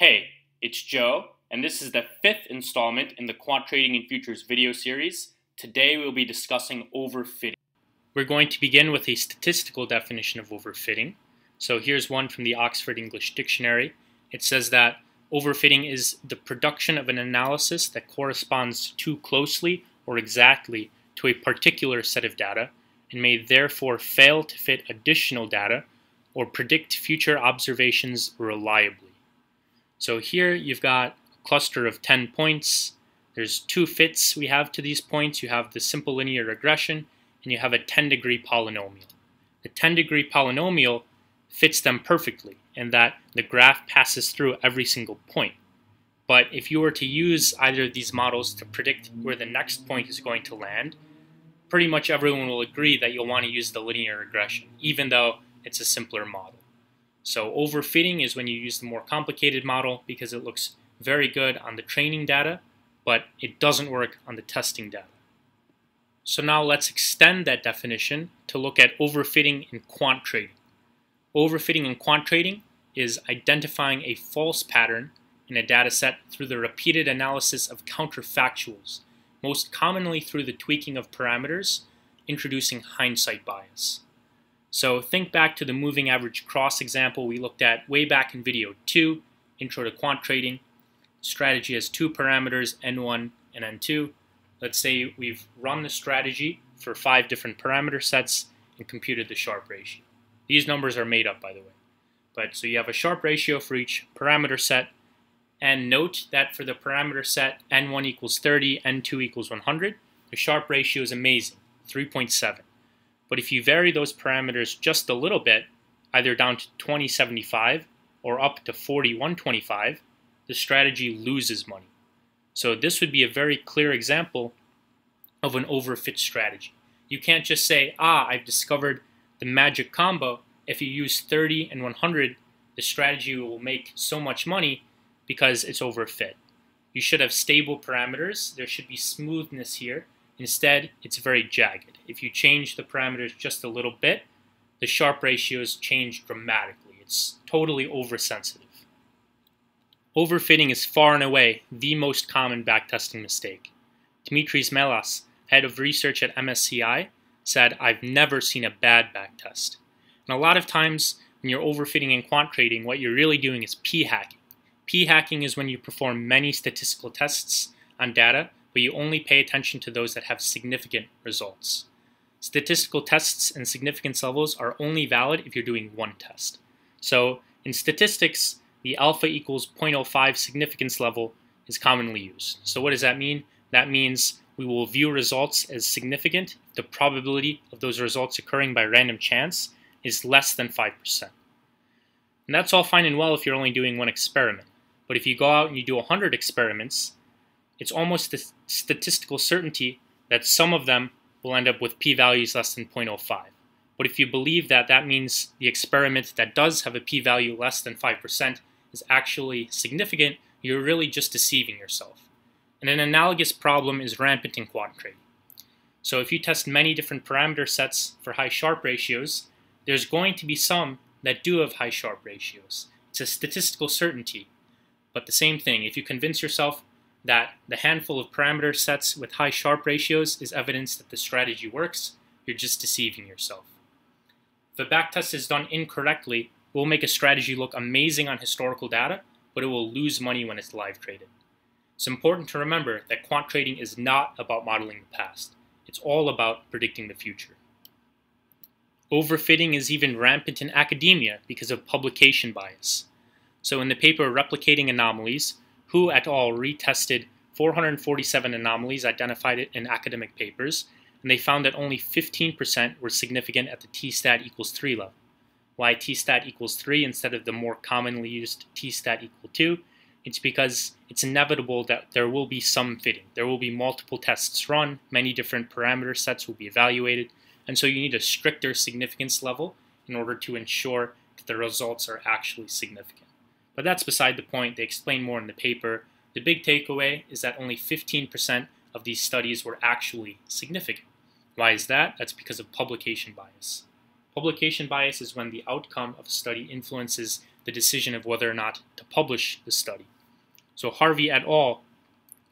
Hey, it's Joe, and this is the fifth installment in the Quant Trading in Futures video series. Today we'll be discussing overfitting. We're going to begin with a statistical definition of overfitting. So here's one from the Oxford English Dictionary. It says that overfitting is the production of an analysis that corresponds too closely or exactly to a particular set of data and may therefore fail to fit additional data or predict future observations reliably. So here you've got a cluster of 10 points. There's two fits we have to these points. You have the simple linear regression, and you have a 10 degree polynomial. The 10 degree polynomial fits them perfectly in that the graph passes through every single point. But if you were to use either of these models to predict where the next point is going to land, pretty much everyone will agree that you'll want to use the linear regression, even though it's a simpler model. So overfitting is when you use the more complicated model because it looks very good on the training data, but it doesn't work on the testing data. So now let's extend that definition to look at overfitting in quant trading. Overfitting in quant trading is identifying a false pattern in a dataset through the repeated analysis of counterfactuals, most commonly through the tweaking of parameters, introducing hindsight bias. So think back to the moving average cross example we looked at way back in video 2, Intro to Quant Trading. Strategy has two parameters, N1 and N2. Let's say we've run the strategy for five different parameter sets and computed the Sharpe ratio. These numbers are made up, by the way. But so you have a Sharpe ratio for each parameter set, and note that for the parameter set N1 equals 30, N2 equals 100, the Sharpe ratio is amazing, 3.7. But if you vary those parameters just a little bit, either down to 2075 or up to 4125, the strategy loses money. So this would be a very clear example of an overfit strategy. You can't just say, ah, I've discovered the magic combo. If you use 30 and 100, the strategy will make so much money because it's overfit. You should have stable parameters. There should be smoothness here Instead, it's very jagged. If you change the parameters just a little bit, the Sharpe ratios change dramatically. It's totally oversensitive. Overfitting is far and away the most common backtesting mistake. Dimitris Melas, head of research at MSCI, said, I've never seen a bad backtest. And a lot of times when you're overfitting in quant trading, what you're really doing is p-hacking. P-hacking is when you perform many statistical tests on data but you only pay attention to those that have significant results. Statistical tests and significance levels are only valid if you're doing one test. So in statistics, the alpha equals 0.05 significance level is commonly used. So what does that mean? That means we will view results as significant if the probability of those results occurring by random chance is less than 5%. And that's all fine and well if you're only doing one experiment. But if you go out and you do 100 experiments, it's almost a statistical certainty that some of them will end up with p-values less than 0.05. But if you believe that that means the experiment that does have a p-value less than 5% is actually significant, you're really just deceiving yourself. And an analogous problem is rampant in quant trading. So if you test many different parameter sets for high Sharpe ratios, there's going to be some that do have high Sharpe ratios. It's a statistical certainty. But the same thing, if you convince yourself that the handful of parameter sets with high Sharpe ratios is evidence that the strategy works, you're just deceiving yourself. If a backtest is done incorrectly, it will make a strategy look amazing on historical data, but it will lose money when it's live traded. It's important to remember that quant trading is not about modeling the past. It's all about predicting the future. Overfitting is even rampant in academia because of publication bias. So in the paper Replicating Anomalies, Hou et al. retested 447 anomalies identified in academic papers, and they found that only 15% were significant at the t-stat equals 3 level. Why t-stat equals 3 instead of the more commonly used t-stat equal 2? It's because it's inevitable that there will be some fitting. There will be multiple tests run, many different parameter sets will be evaluated, and so you need a stricter significance level in order to ensure that the results are actually significant. But that's beside the point. They explain more in the paper. The big takeaway is that only 15% of these studies were actually significant. Why is that? That's because of publication bias. Publication bias is when the outcome of a study influences the decision of whether or not to publish the study. So Harvey et al.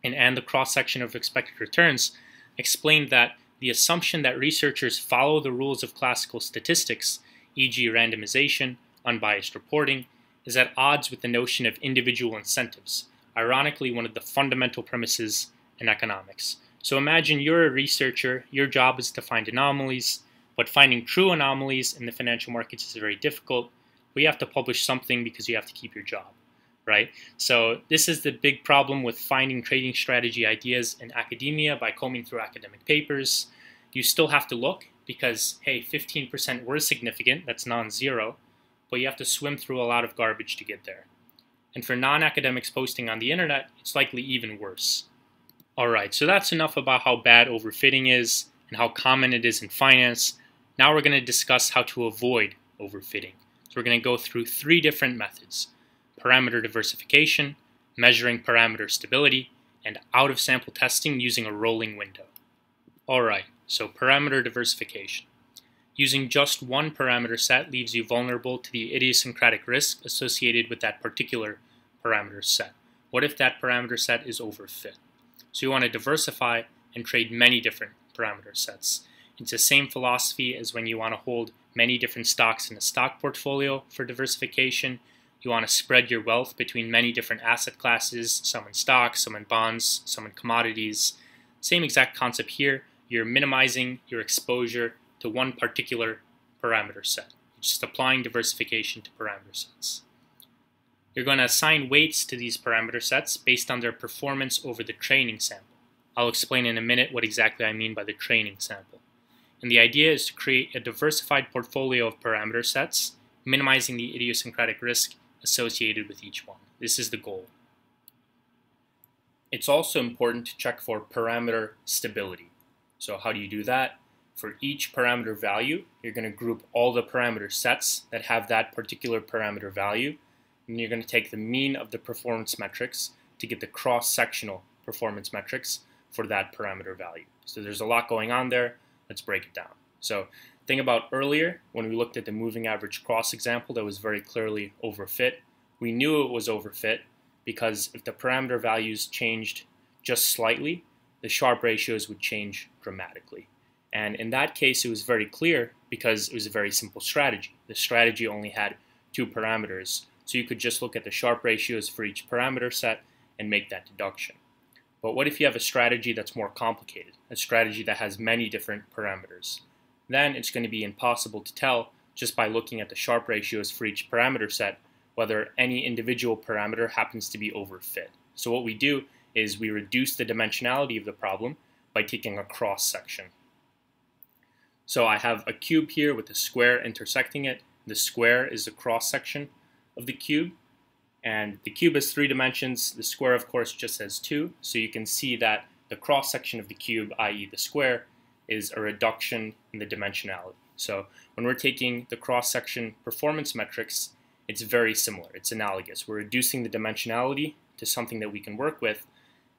and, and the cross-section of expected returns explained that the assumption that researchers follow the rules of classical statistics, e.g. randomization, unbiased reporting, is at odds with the notion of individual incentives, ironically one of the fundamental premises in economics. So imagine you're a researcher, your job is to find anomalies, but finding true anomalies in the financial markets is very difficult. You have to publish something because you have to keep your job, right? So this is the big problem with finding trading strategy ideas in academia by combing through academic papers. You still have to look because, hey, 15% were significant, that's non-zero, but you have to swim through a lot of garbage to get there. And for non-academics posting on the internet, it's likely even worse. Alright, so that's enough about how bad overfitting is and how common it is in finance. Now we're going to discuss how to avoid overfitting. So we're going to go through three different methods. Parameter diversification, measuring parameter stability, and out-of-sample testing using a rolling window. Alright, so parameter diversification. Using just one parameter set leaves you vulnerable to the idiosyncratic risk associated with that particular parameter set. What if that parameter set is overfit? So you want to diversify and trade many different parameter sets. It's the same philosophy as when you want to hold many different stocks in a stock portfolio for diversification. You want to spread your wealth between many different asset classes, some in stocks, some in bonds, some in commodities. Same exact concept here. You're minimizing your exposure to one particular parameter set. Just applying diversification to parameter sets. You're going to assign weights to these parameter sets based on their performance over the training sample. I'll explain in a minute what exactly I mean by the training sample. And the idea is to create a diversified portfolio of parameter sets, minimizing the idiosyncratic risk associated with each one. This is the goal. It's also important to check for parameter stability. So how do you do that? For each parameter value, you're going to group all the parameter sets that have that particular parameter value and you're going to take the mean of the performance metrics to get the cross-sectional performance metrics for that parameter value. So there's a lot going on there. Let's break it down. So think about earlier when we looked at the moving average cross example that was very clearly overfit. We knew it was overfit because if the parameter values changed just slightly, the Sharpe ratios would change dramatically. And in that case, it was very clear because it was a very simple strategy. The strategy only had two parameters, so you could just look at the Sharpe ratios for each parameter set and make that deduction. But what if you have a strategy that's more complicated, a strategy that has many different parameters? Then it's going to be impossible to tell just by looking at the Sharpe ratios for each parameter set whether any individual parameter happens to be overfit. So what we do is we reduce the dimensionality of the problem by taking a cross section. So I have a cube here with a square intersecting it. The square is the cross section of the cube. And the cube has three dimensions. The square, of course, just has two. So you can see that the cross section of the cube, i.e. the square, is a reduction in the dimensionality. So when we're taking the cross section performance metrics, it's very similar. It's analogous. We're reducing the dimensionality to something that we can work with.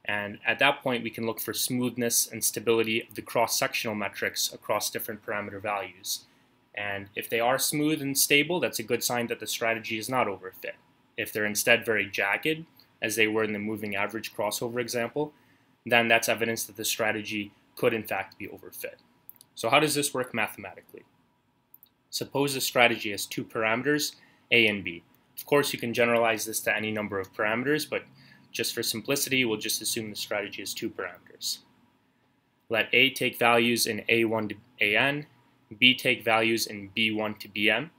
And at that point, we can look for smoothness and stability of the cross-sectional metrics across different parameter values. And if they are smooth and stable, that's a good sign that the strategy is not overfit. If they're instead very jagged, as they were in the moving average crossover example, then that's evidence that the strategy could in fact be overfit. So how does this work mathematically? Suppose the strategy has two parameters, A and B. Of course, you can generalize this to any number of parameters, but just for simplicity, we'll just assume the strategy has two parameters. Let A take values in A1 to AN B take values in B1 to Bm,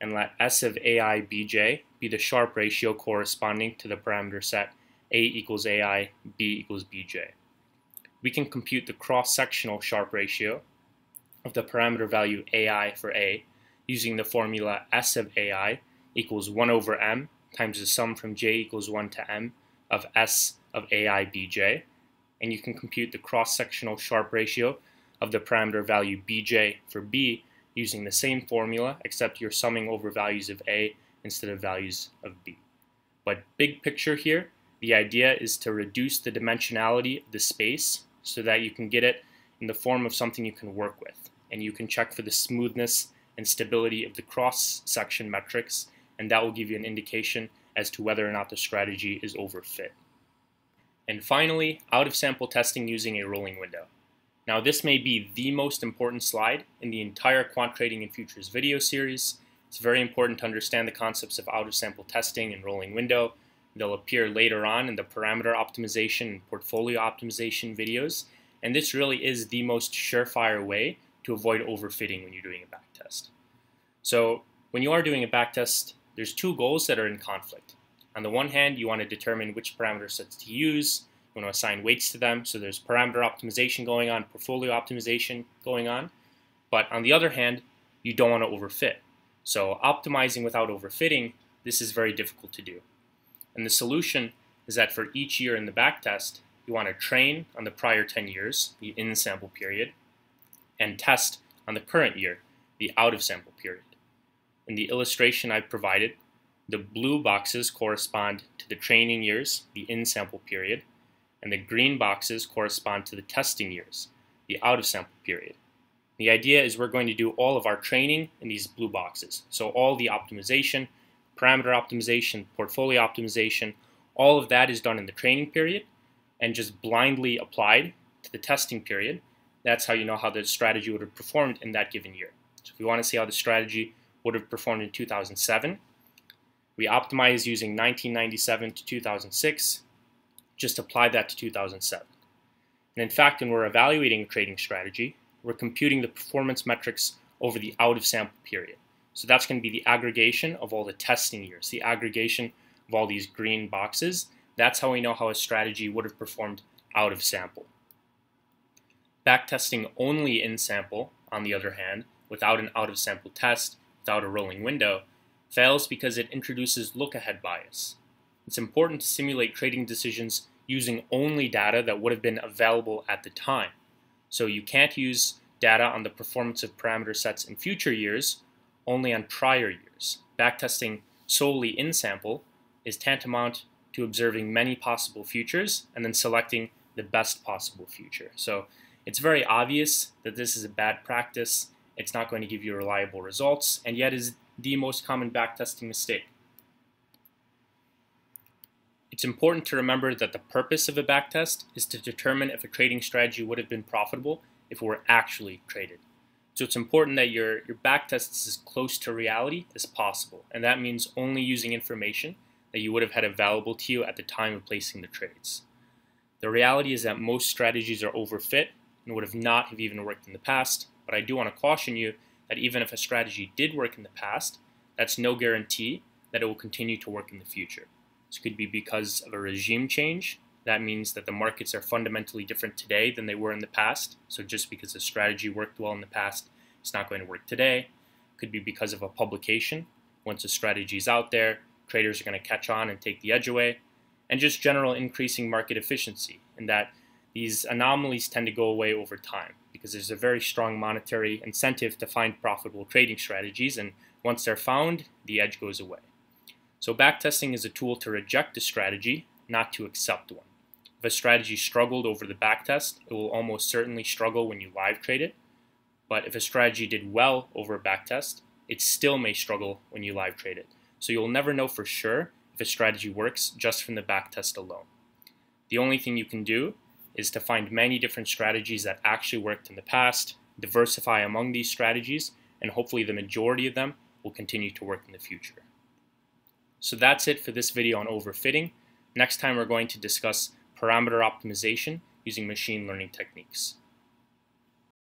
and let S of AI Bj be the Sharpe ratio corresponding to the parameter set A equals AI, B equals Bj. We can compute the cross-sectional Sharpe ratio of the parameter value AI for A using the formula S of AI equals 1 over m times the sum from j equals 1 to m of S of AIBJ, and you can compute the cross-sectional Sharpe ratio of the parameter value bj for b using the same formula except you're summing over values of a instead of values of b. But big picture here, the idea is to reduce the dimensionality of the space so that you can get it in the form of something you can work with. And you can check for the smoothness and stability of the cross-section metrics and that will give you an indication as to whether or not the strategy is overfit. And finally, out of sample testing using a rolling window. Now this may be the most important slide in the entire quant trading in futures video series. It's very important to understand the concepts of out of sample testing and rolling window. They'll appear later on in the parameter optimization and portfolio optimization videos. And this really is the most surefire way to avoid overfitting when you're doing a backtest. So when you are doing a backtest, there's two goals that are in conflict. On the one hand, you want to determine which parameter sets to use. You want to assign weights to them. So there's parameter optimization going on, portfolio optimization going on. But on the other hand, you don't want to overfit. So optimizing without overfitting, this is very difficult to do. And the solution is that for each year in the backtest, you want to train on the prior 10 years, the in-sample period, and test on the current year, the out-of-sample period. In the illustration I've provided, the blue boxes correspond to the training years, the in-sample period, and the green boxes correspond to the testing years, the out-of-sample period. The idea is we're going to do all of our training in these blue boxes. So all the optimization, parameter optimization, portfolio optimization, all of that is done in the training period and just blindly applied to the testing period. That's how you know how the strategy would have performed in that given year. So if you want to see how the strategy would have performed in 2007, we optimized using 1997 to 2006, just apply that to 2007. And in fact, when we're evaluating a trading strategy, we're computing the performance metrics over the out of sample period. So that's going to be the aggregation of all the testing years, the aggregation of all these green boxes. That's how we know how a strategy would have performed out of sample. Backtesting only in sample, on the other hand, without an out of sample test, without a rolling window, fails because it introduces look-ahead bias. It's important to simulate trading decisions using only data that would have been available at the time. So you can't use data on the performance of parameter sets in future years, only on prior years. Backtesting solely in sample is tantamount to observing many possible futures and then selecting the best possible future. So it's very obvious that this is a bad practice. It's not going to give you reliable results, and yet is the most common backtesting mistake. It's important to remember that the purpose of a backtest is to determine if a trading strategy would have been profitable if it were actually traded. So it's important that your, your backtest is as close to reality as possible, and that means only using information that you would have had available to you at the time of placing the trades. The reality is that most strategies are overfit and would have not have even worked in the past, but I do want to caution you that even if a strategy did work in the past, that's no guarantee that it will continue to work in the future. This could be because of a regime change. That means that the markets are fundamentally different today than they were in the past. So just because a strategy worked well in the past, it's not going to work today. Could be because of a publication. Once a strategy is out there, traders are going to catch on and take the edge away. And just general increasing market efficiency, in that these anomalies tend to go away over time because there's a very strong monetary incentive to find profitable trading strategies, and once they're found, the edge goes away. So backtesting is a tool to reject a strategy, not to accept one. If a strategy struggled over the backtest, it will almost certainly struggle when you live trade it. But if a strategy did well over a backtest, it still may struggle when you live trade it. So you'll never know for sure if a strategy works just from the backtest alone. The only thing you can do is to find many different strategies that actually worked in the past, diversify among these strategies, and hopefully the majority of them will continue to work in the future. So that's it for this video on overfitting. Next time we're going to discuss parameter optimization using machine learning techniques.